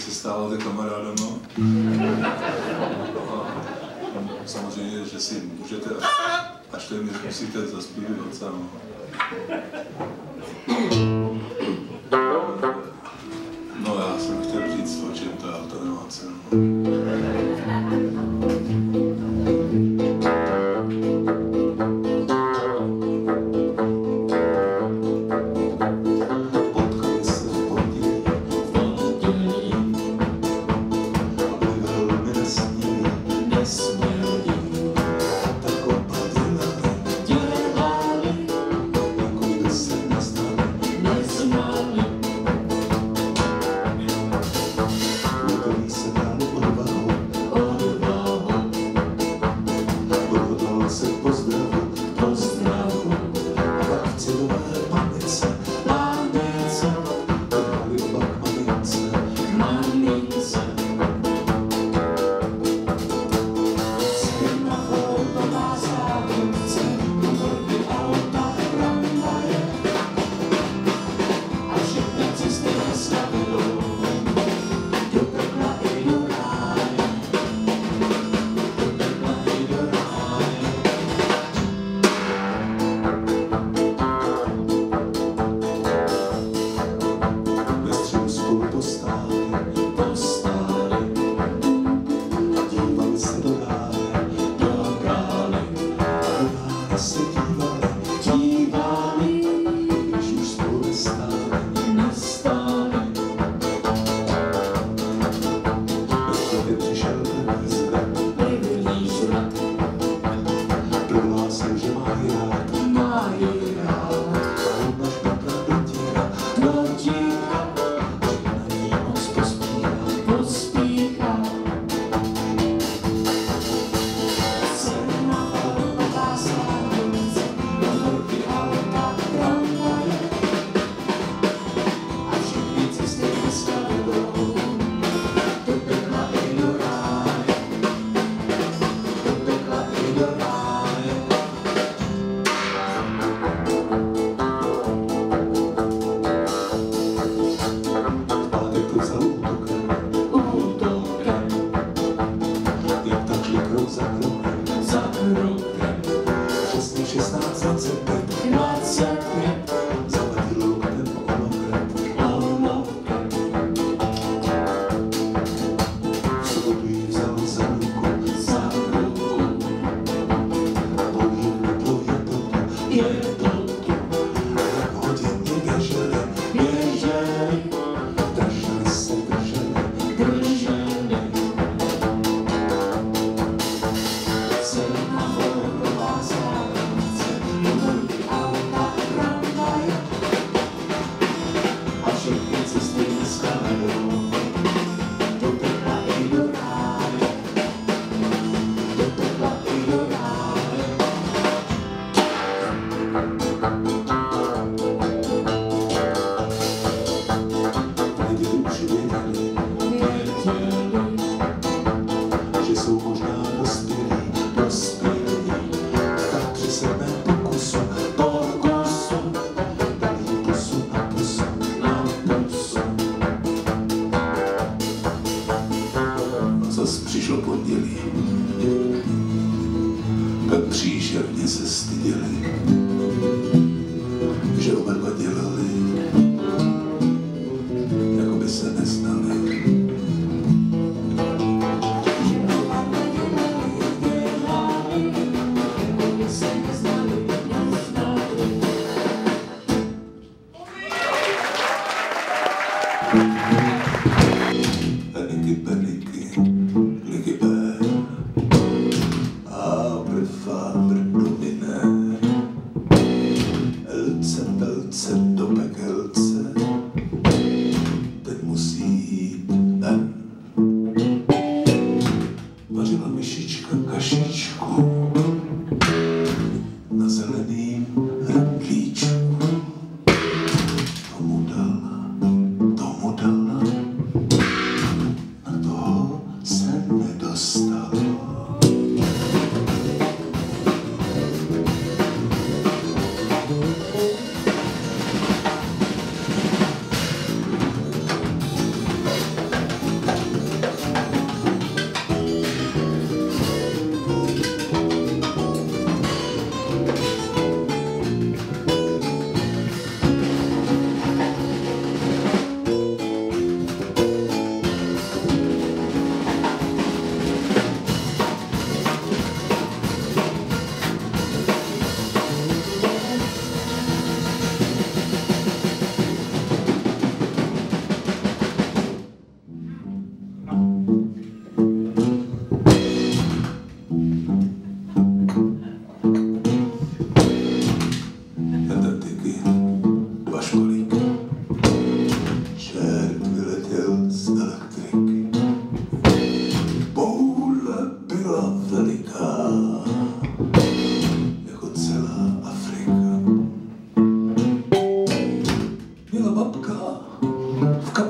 se stáváte kamarádem, no. samozřejmě, že si můžete až, až téměř musíte zaspívat.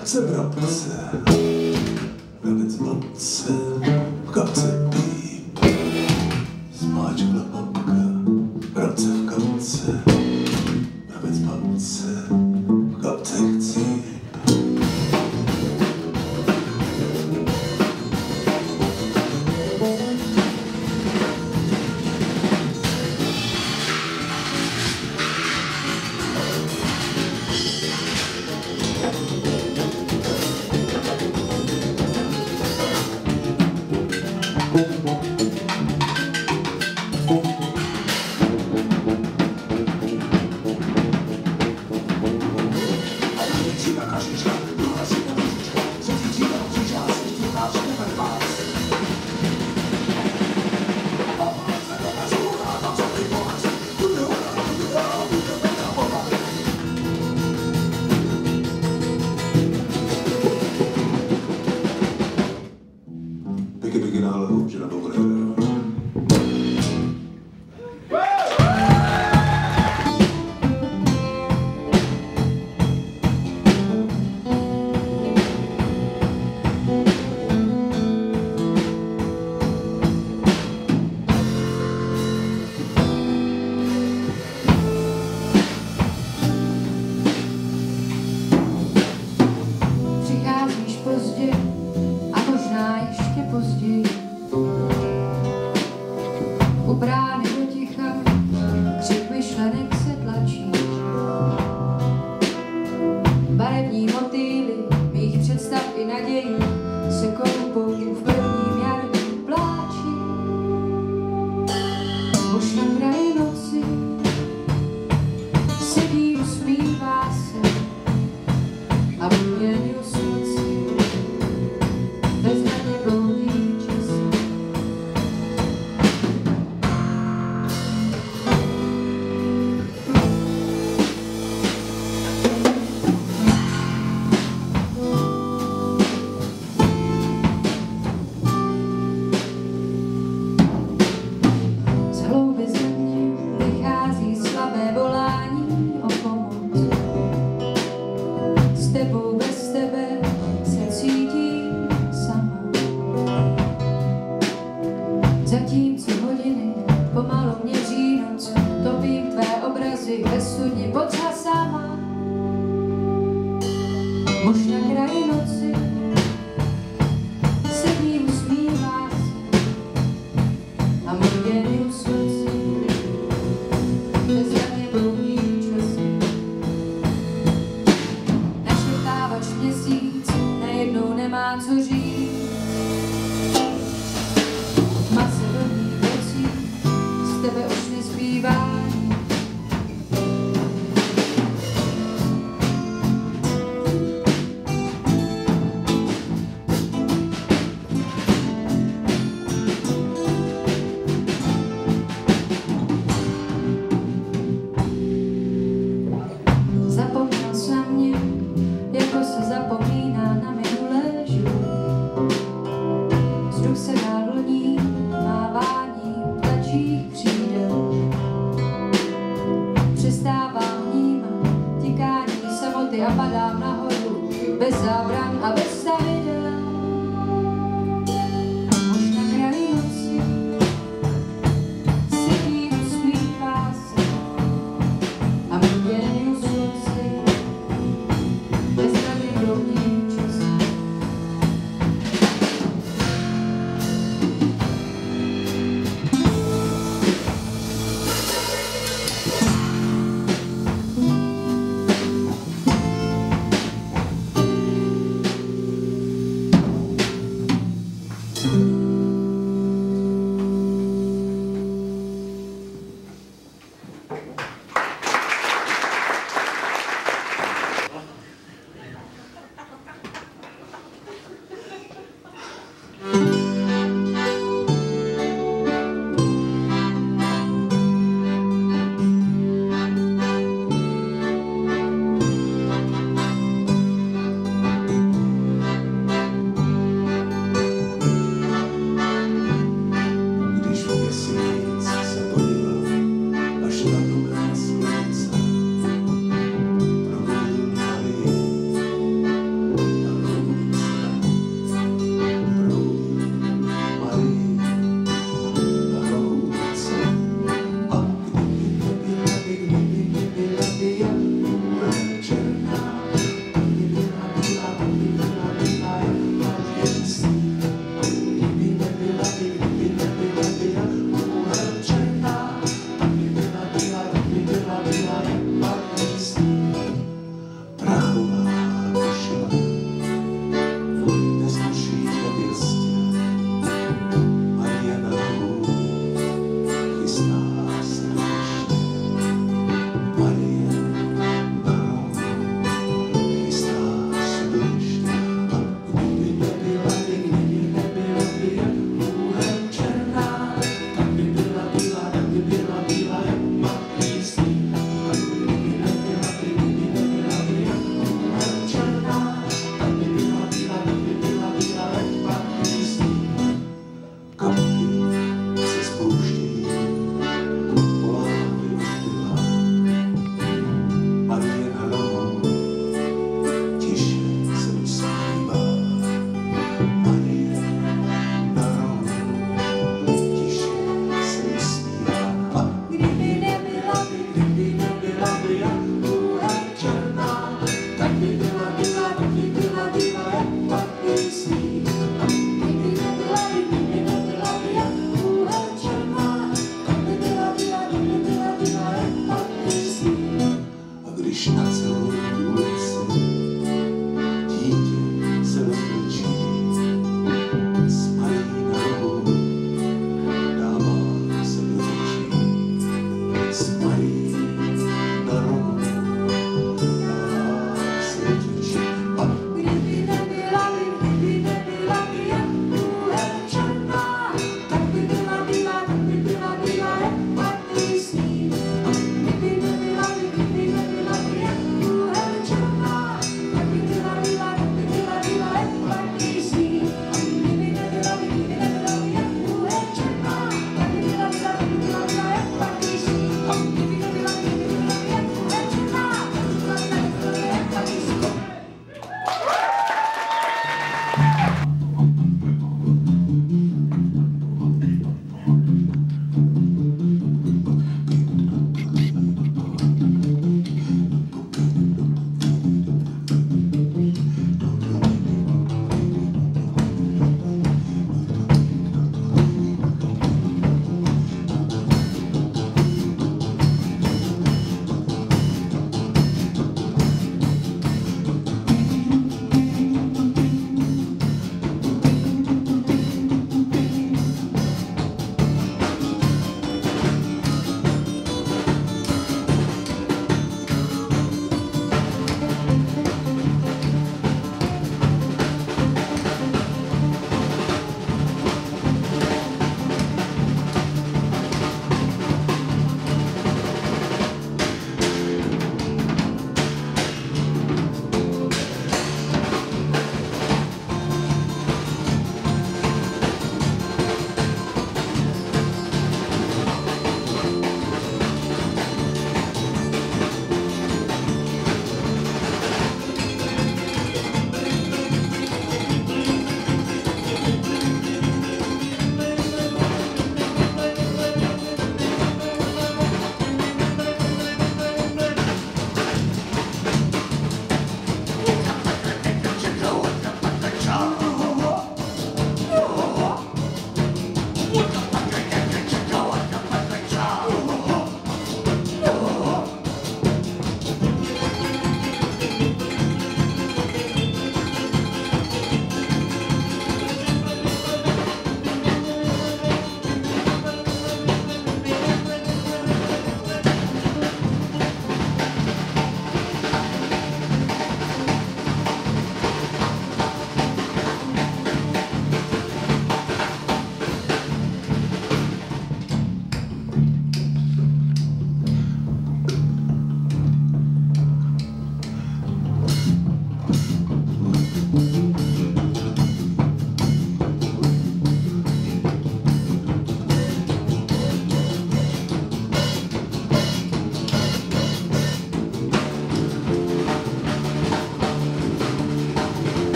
brabce, brabce, brabec, brabce.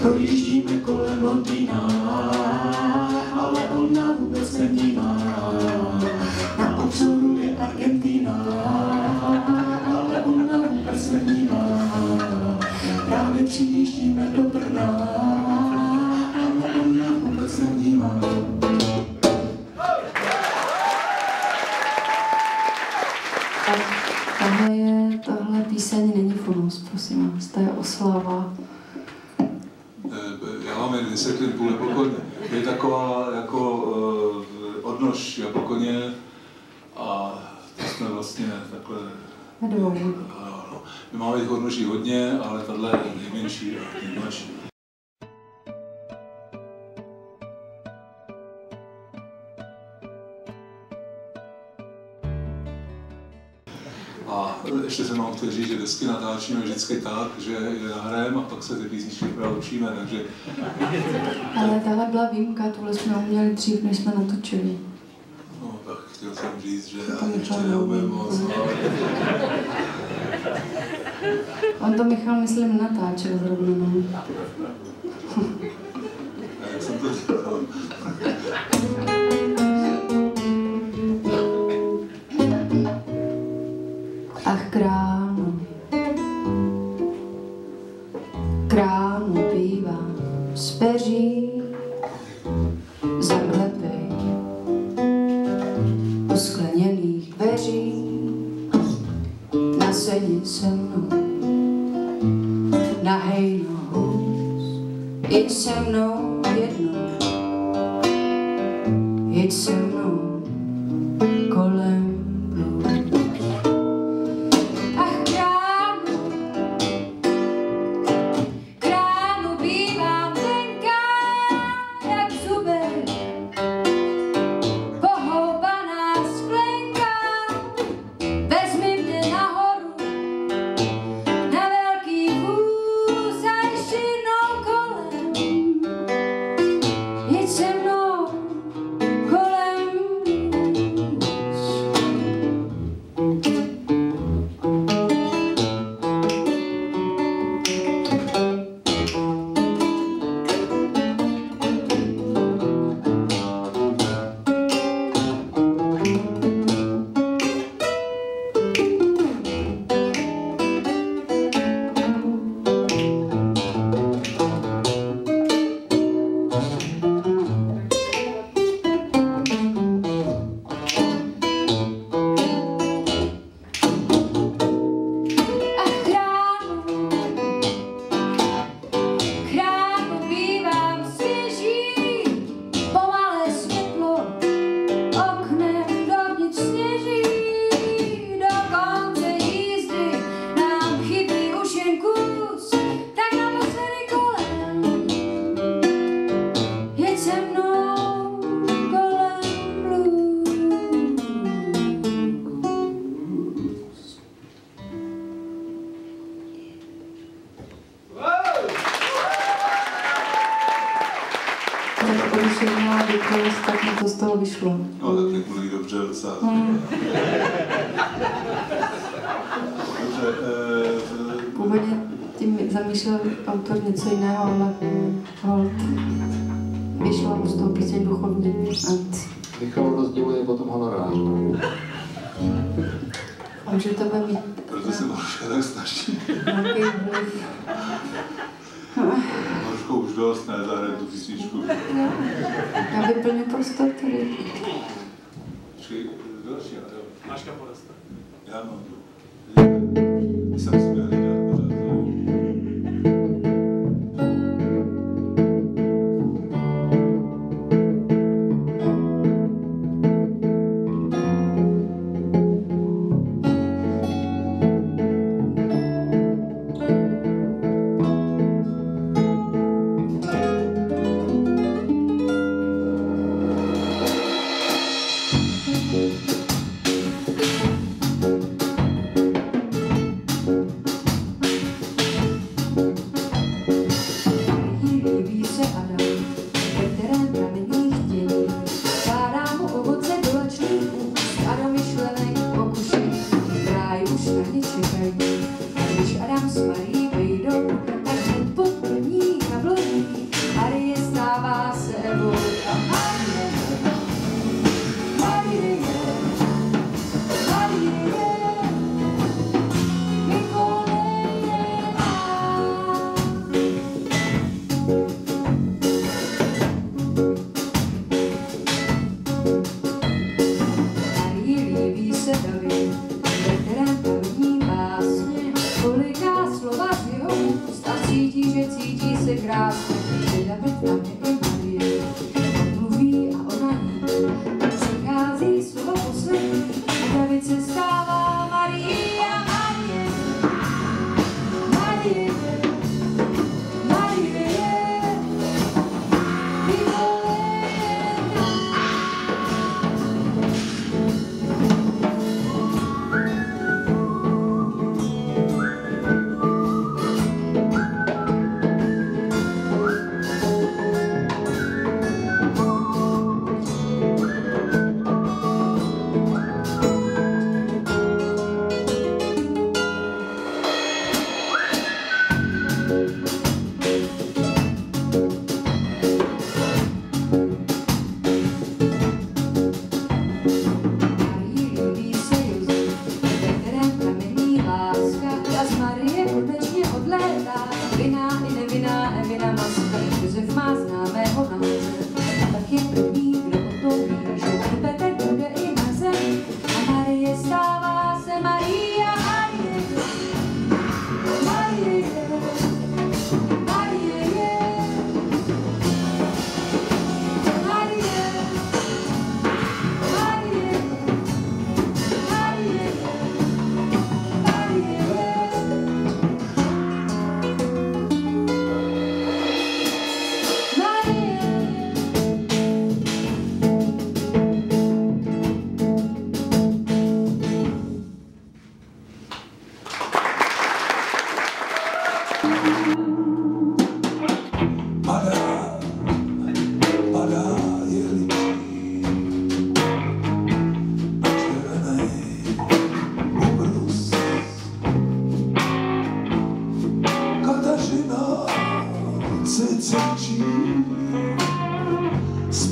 Projíždíme kolem Londýna, ale ona vůbec nevnímá. Boží hodně, ale tohle je nejmenší a nejmenší. A ještě jsem vám chtěl říct, že desky natáčíme vždycky tak, že je nahrajem a pak se ty písničky učíme, takže... Ale tahle byla výjimka, tuhle jsme uměli dřív, než jsme natočili. No, tak chtěl jsem říct, že já ještě neumím moc, ale... On to Michal, myslím, natáčel zrovna, no. Ach, kráno, kráno bývá z peří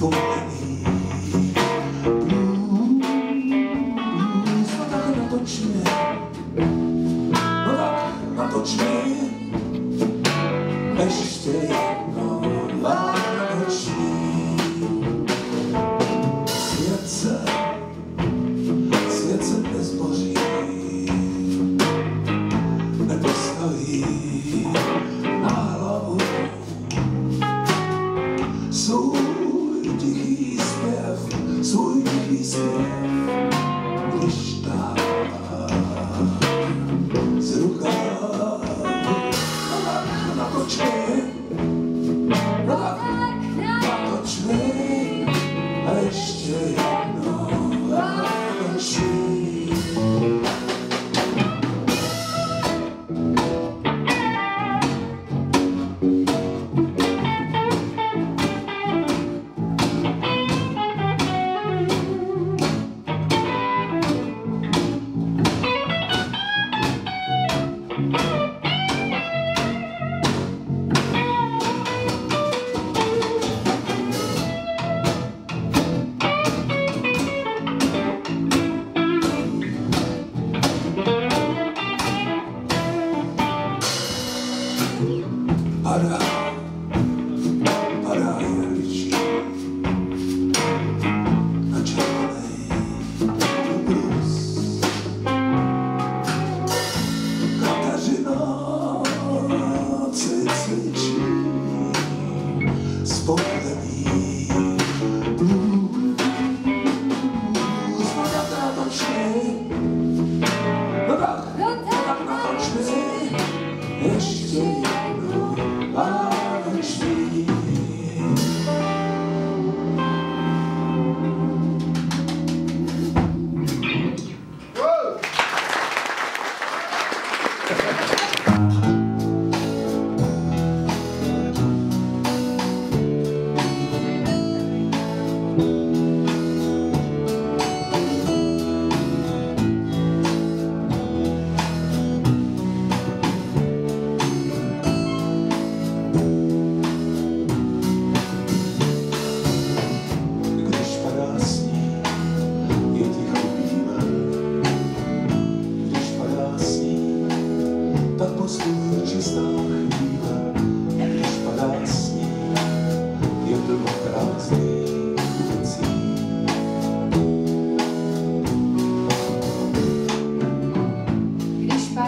boy water.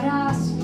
abraço.